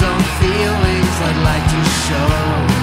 some feelings I'd like to show.